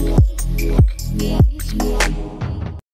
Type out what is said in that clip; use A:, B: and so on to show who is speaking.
A: Yeah.